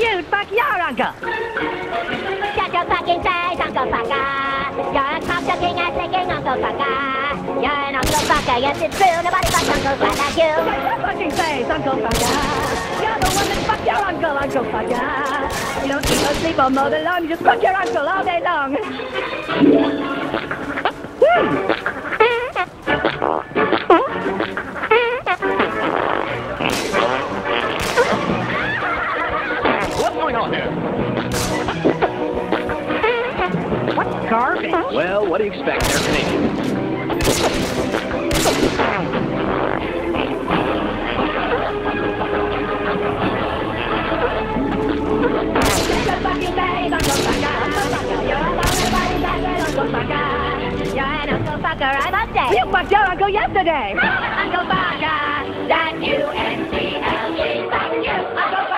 You backyard uncle. Shut your fucking face, Uncle Fucker. You're a cock sucking ass licking Uncle Fucker. You're an Uncle Fucker, yes it's true. Nobody fucks Uncle Fucker you. Shut your fucking face, Uncle Fucker. You're the one that fucked your uncle, Uncle Fucker. You don't eat or sleep or mow the lawn, you just fuck your uncle all day long. Well, what do you expect? They're Canadian. Shut your fucking face, Uncle Fucker. Uncle Fucker, you're a nobody fucker, Uncle Fucker. You're an Uncle Fucker, I must say. You fucked your uncle yesterday. Uncle Fucker, that U-N-C-L-E, fuck you, Uncle